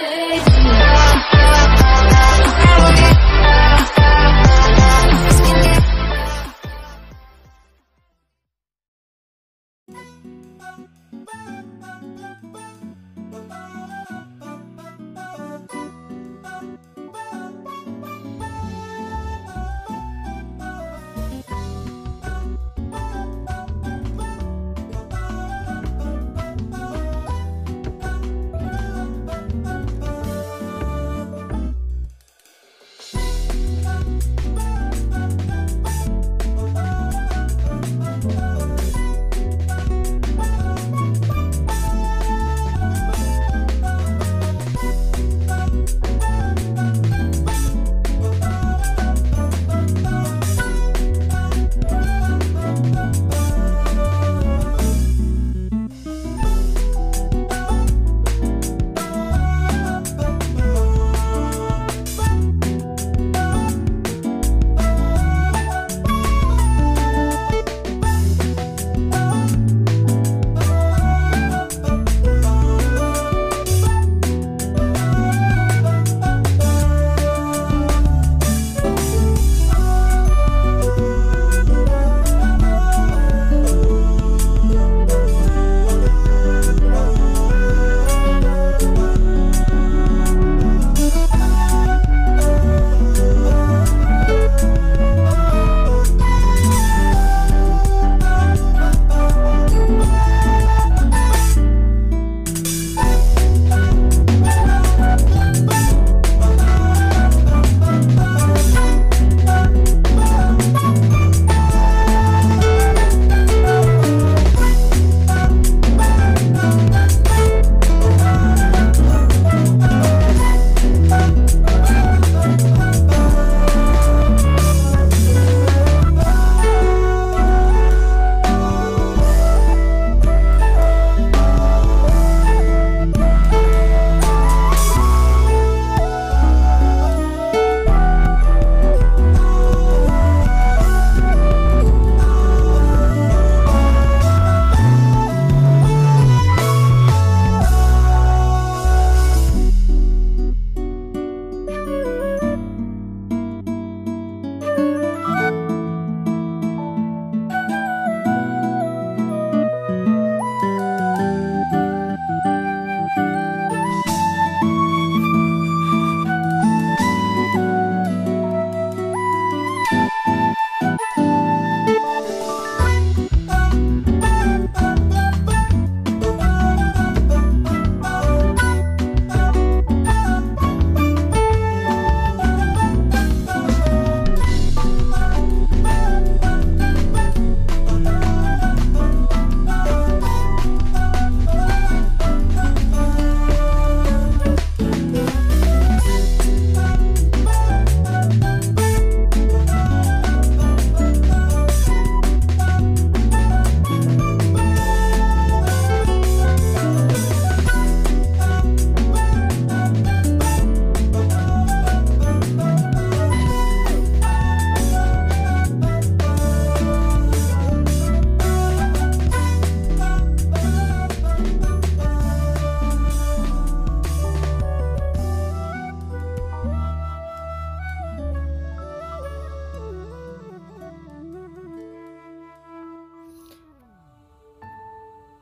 day.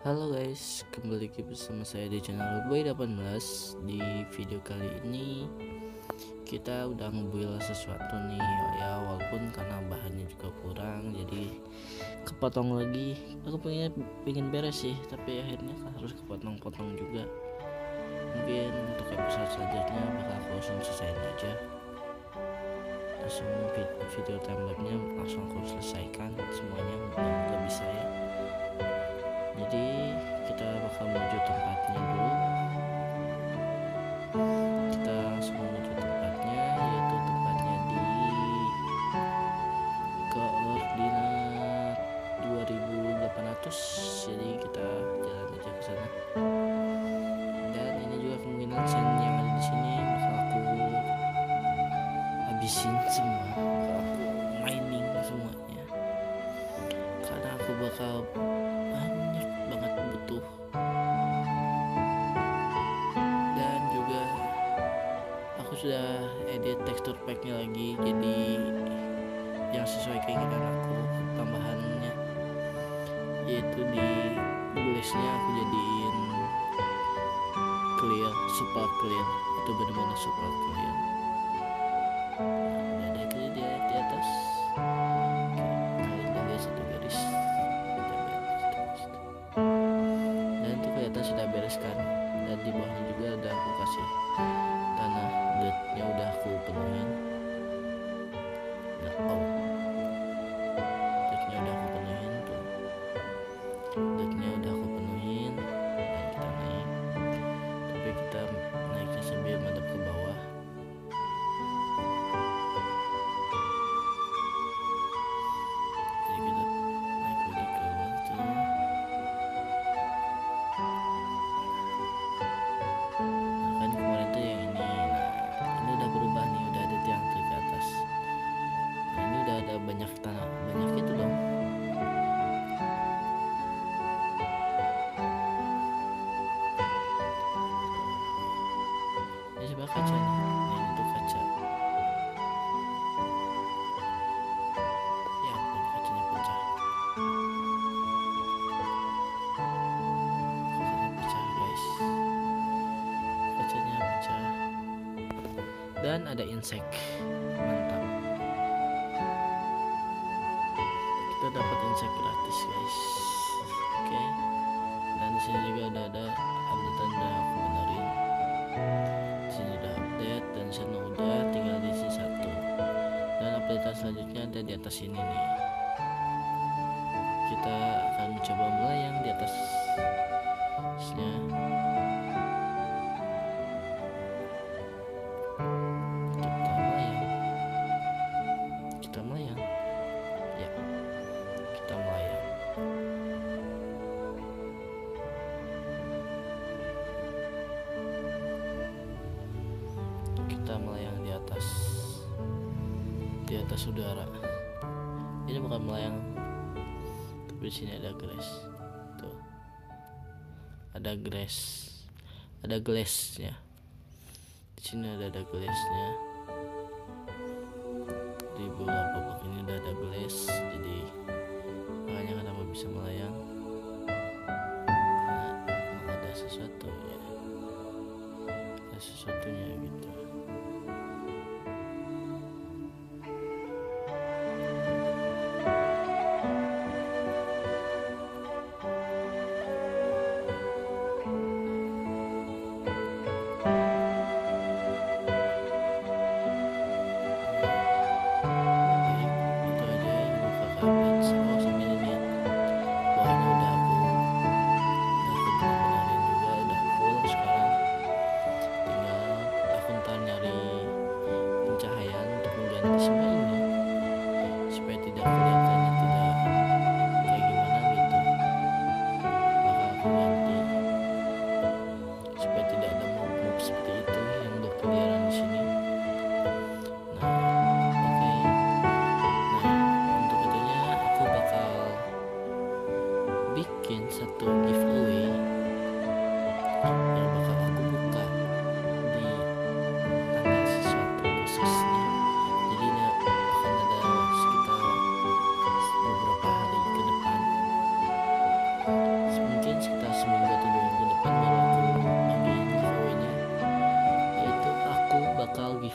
Halo guys, kembali lagi bersama saya di channel Boy 18 Di video kali ini kita udah ngebuild sesuatu nih. Ya walaupun karena bahannya juga kurang jadi kepotong lagi. Aku pengen pengen beres sih tapi akhirnya harus kepotong-potong juga. Mungkin untuk episode selanjutnya bakal aku langsung selesaiin aja. Langsung video, timelinenya langsung aku selesaikan semuanya nggak bisa ya bakal menuju tempatnya dulu kita langsung menuju tempatnya yaitu tempatnya di koordinat 2800 jadi kita jalan aja ke sana. Dan ini juga kemungkinan scene yang ada di sini bakal aku habisin semua sudah edit tekstur packnya lagi jadi yang sesuai keinginan aku tambahannya. Yaitu di glassnya aku jadiin clear super clear. Itu benar-benar super clear. Nah, ada itu di, di atas nah dan ada insek. Mantap. Kita dapat insek gratis guys. Oke. Dan di sini juga ada ada updatean udah aku benerin. Sini udah update dan sana udah tinggal di sini satu. Dan updatean selanjutnya ada di atas ini nih. Kita akan coba melayang di atasnya di atas udara. Ini bukan melayang tapi di sini ada grass tuh. Ada grass ada glassnya. Di sini ada ada glassnya. Di beberapa bak ini udah ada glass jadi makanya kenapa bisa melayang? Memang ada sesuatu ya ada sesuatunya gitu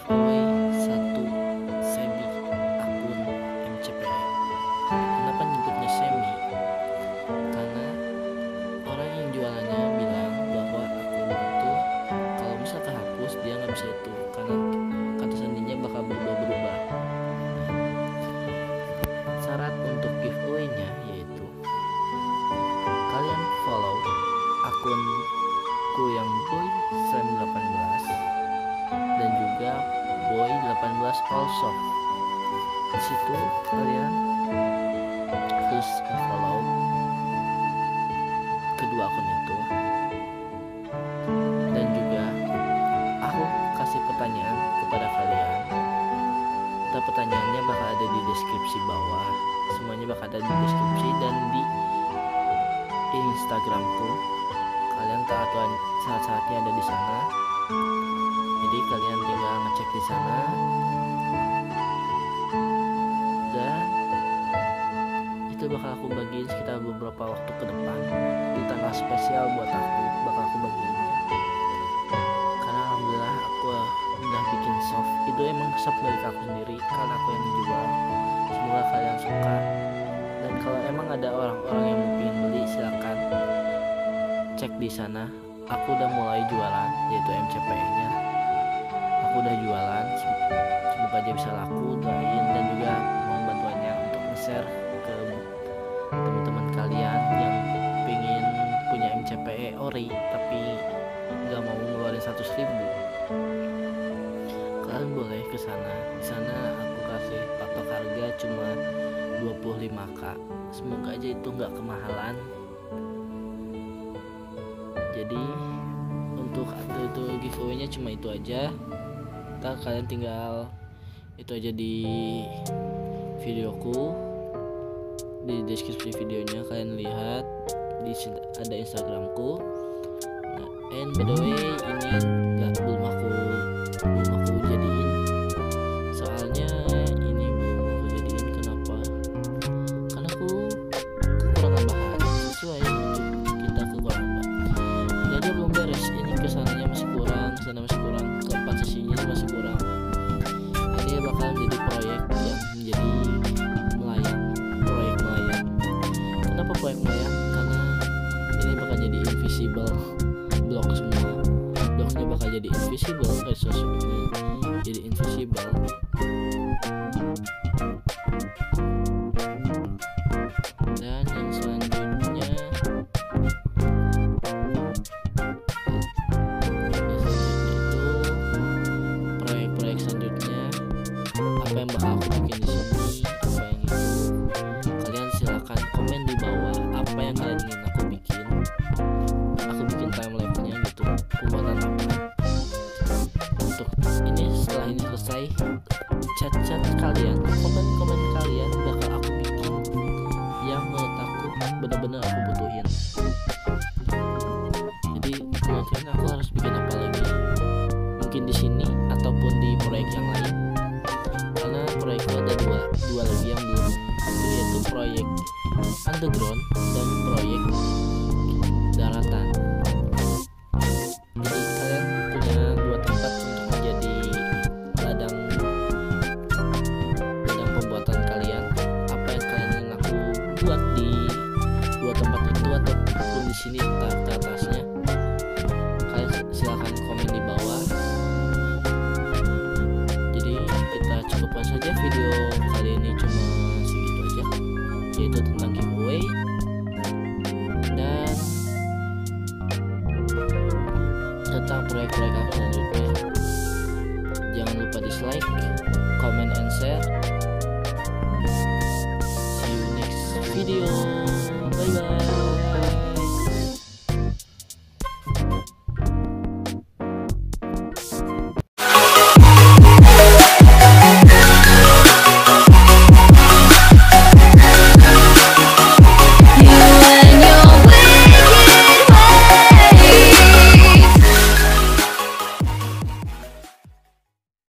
giveaway satu sebi akun MCPE kenapa nyebutnya semi karena orang yang jualannya bilang bahwa akun itu kalau misal kehapus dia nggak bisa itu karena kata sandinya bakal berubah-berubah. Syarat untuk giveaway-nya yaitu kalian follow akunku yang boy 18 dan juga boy 18 also di situ kalian harus follow kedua akun itu. Dan juga aku kasih pertanyaan kepada kalian. Ntar pertanyaannya bakal ada di deskripsi bawah. Semuanya bakal ada di deskripsi dan di instagramku kalian tahu syarat-syaratnya ada di sana jadi kalian tinggal ngecek di sana. Dan itu bakal aku bagiin sekitar beberapa waktu ke depan. Di tanggal spesial buat aku bakal aku bagiin. Karena alhamdulillah aku udah bikin soft. Itu emang soft milik aku sendiri karena aku yang jual. Semoga kalian suka. Dan kalau emang ada orang-orang yang mau beli silakan cek di sana. Aku udah mulai jualan yaitu MCPE nya aku udah jualan semoga aja bisa laku doain dan juga mohon bantuannya untuk nge-share ke teman-teman kalian yang pengen punya MCPE ori tapi nggak mau ngeluarin 100 ribu. Kalian boleh ke sana. Di sana aku kasih patok harga cuma 25k semoga aja itu nggak kemahalan. Jadi untuk itu giveaway-nya cuma itu aja kita kalian tinggal itu aja di videoku. Di deskripsi videonya kalian lihat. Di ada instagramku. Nah, and by the way ini nggak melayang karena ini bakal jadi invisible blok semua. Bloknya bakal jadi invisible resource ini jadi invisible. Dan yang selanjutnya itu proyek-proyek selanjutnya apa yang bakal aku sini ke atasnya kalian silahkan komen di bawah. Jadi kita cukupkan saja video kali ini cuma segitu aja. Yaitu tentang giveaway. Dan tentang proyek-proyek aku selanjutnya jangan lupa dislike comment and share. See you next video